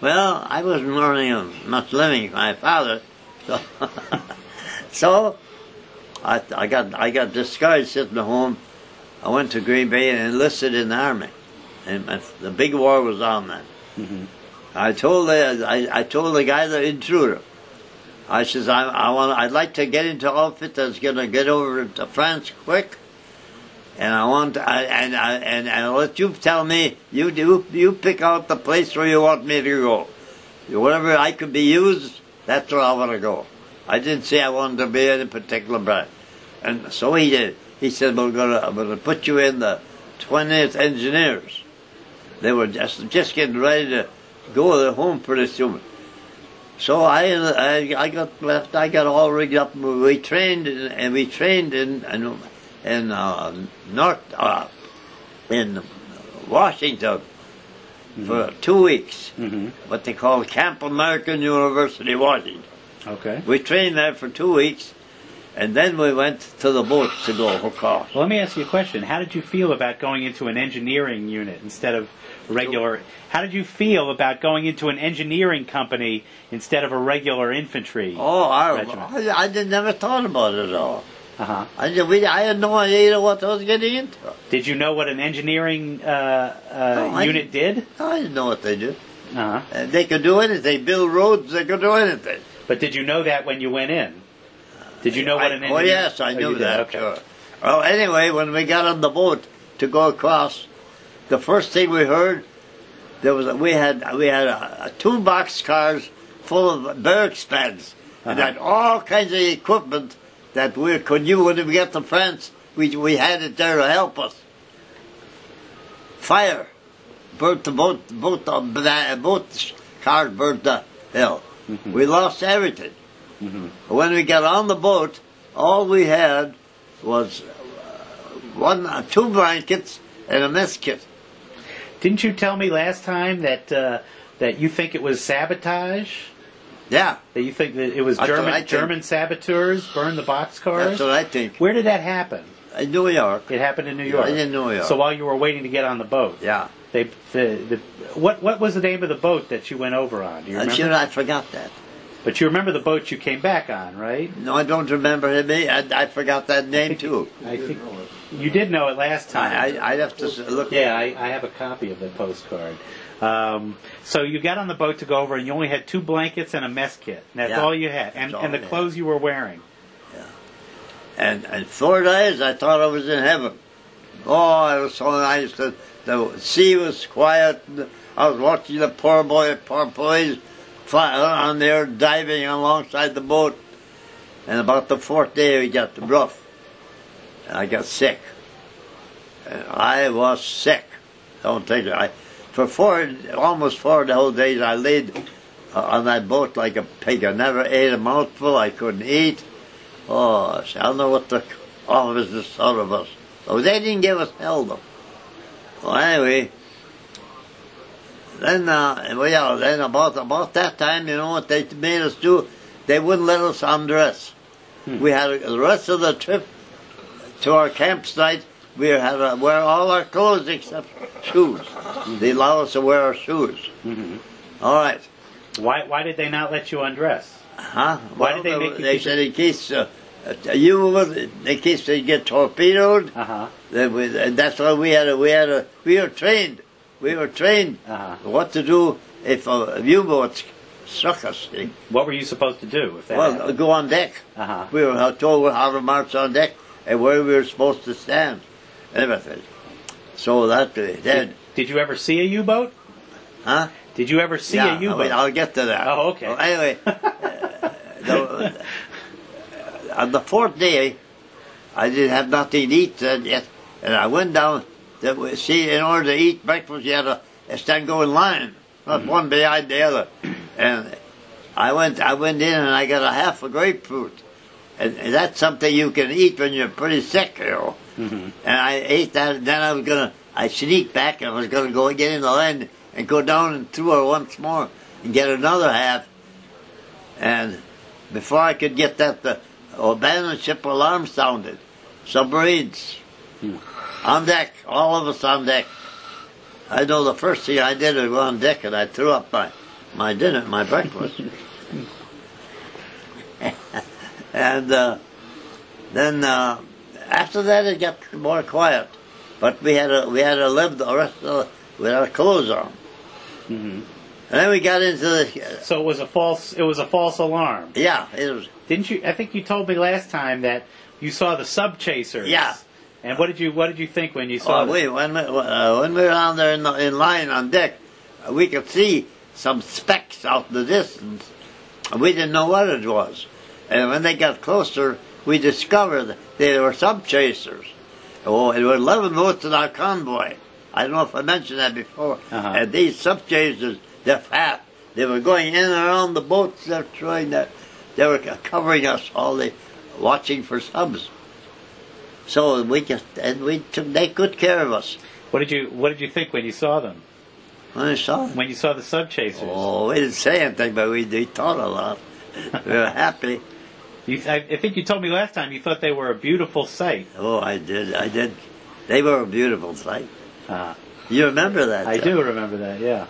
Well, I wasn't earning much living my father, so so I, I got I got discouraged sitting at home. I went to Green Bay and enlisted in the army, and the big war was on then. Mm-hmm. I told the I, I told the guy the intruder. I says I I want I'd like to get into an outfit that's gonna get over to France quick, and I want I, and I and and let you tell me you do you pick out the place where you want me to go. Wherever I could be used, that's where I want to go. I didn't say I wanted to be in a particular branch, and so he did. He said we're gonna I'm gonna put you in the 20th Engineers. They were just just getting ready to go home pretty soon. So I, I, I got left. I got all rigged up. We trained and we trained in in, in uh, North uh, in Washington for two weeks. Mm-hmm. What they call Camp American University, Washington. Okay. We trained there for two weeks, and then we went to the boat to go across. Well, let me ask you a question. How did you feel about going into an engineering unit instead of regular? How did you feel about going into an engineering company instead of a regular infantry? Oh, I, Regiment. I, I did never thought about it at all. Uh huh. I, did, we, I had no idea what I was getting into. Did you know what an engineering uh, uh, No, I unit did? I didn't know what they did. Uh huh. Uh, they could do anything. Build roads. They could do anything. But did you know that when you went in? Did you know what an I, engineer? Oh yes, I Oh, knew did, that. Okay. Sure. Well, anyway, when we got on the boat to go across, the first thing we heard there was a, we had we had a, a two box cars full of barracks beds and Uh-huh. had all kinds of equipment that we could you when we get to France. We we had it there to help us. Fire burnt the boat boat the boat cars burnt the hill. Mhm. We lost everything. Mhm. When we got on the boat, all we had was uh, one, uh, two blankets and a mess kit. Didn't you tell me last time that uh, that you think it was sabotage? Yeah, That you think that it was That's what I German think. German saboteurs burned the boxcars? that's what I think. Where did that happen? In New York. It happened in New York. in New York. So while you were waiting to get on the boat, Yeah. they the, the what what was the name of the boat that you went over on? Do you I'm remember? sure I forgot that. But you remember the boat you came back on, right? No, I don't remember him. I, I forgot that name too. I think you did know it last time. I, I, have to look. Yeah, I, I have a copy of the postcard. Um, so you got on the boat to go over, and you only had two blankets and a mess kit. That's Yeah, all you had, and, and the I had. clothes you were wearing. Yeah. And, and four days I thought I was in heaven. Oh, it was so nice. The, the sea was quiet. I was watching the poor boy, poor boys on there diving alongside the boat. And about the fourth day we got the rough. And I got sick. And I was sick. Don't think I for four almost four whole days I laid uh, on that boat like a pig. I never ate a mouthful. I couldn't eat. Oh, I don't know what the all of us out of us. Oh, they didn't give us hell though. Well, anyway, then uh, well, then about about that time, you know what they made us do? They wouldn't let us undress. Hmm. We had the rest of the trip to our campsite. We had to wear all our clothes except shoes. They allow us to wear our shoes. Mm-hmm. All right, Why why did they not let you undress? huh? Why Well, did they make you They said in case uh, uh, you in case they get torpedoed. Uh huh. That we, and that's why we had a, we had a, we were trained. We were trained Uh huh. what to do if a U-boat struck us. see. What were you supposed to do if that Well, go on deck. Uh huh. We were told how to march on deck and where we were supposed to stand, everything. So that they did, Did, did you ever see a U-boat? huh? Did you ever see yeah, a U-boat? I mean, I'll get to that. Oh, okay. Well, anyway, uh, the, on the fourth day, I didn't have nothing to eat uh, yet, and I went down. To, see, in order to eat breakfast, you had to stand go in line, not Mm-hmm. one behind the other. And I went, I went in and I got a half a grapefruit, and, and that's something you can eat when you're pretty sick, you know. Mhm. And I ate that, and then I was gonna, I sneaked back, and I was gonna go get in the line and go down and through her once more and get another half. And before I could get that, the abandoned ship alarm sounded. Submarines Hmm. On deck, all of us on deck. I know the first thing I did was go on deck and I threw up my, my dinner, my breakfast. and uh, then uh, after that, it got more quiet. But we had to we had to live the rest of the, with our clothes on. hmm And then we got into the So it was a false. It was a false alarm. yeah, it was Didn't you? I think you told me last time that you saw the sub chasers. Yeah. And what did you What did you think when you saw? Oh, wait, when we, uh, when we were down there in, the, in line on deck, uh, we could see some specks out in the distance. and We didn't know what it was. And when they got closer, we discovered they were sub chasers. Oh, it was 11 boats in our convoy. I don't know if I mentioned that before. Uh-huh. And these sub chasers, they're fat. They were going in and around the boats. They're trying that. They were covering us all the watching for subs. So we just and we took they good care of us. What did you What did you think when you saw them? When I saw them. When you saw the sub chasers? Oh, we didn't say anything, but we, we thought a lot. we were happy. You, I, I think you told me last time you thought they were a beautiful sight. Oh, I did. I did. They were a beautiful sight. Uh, You remember that? I John? do remember that. Yeah.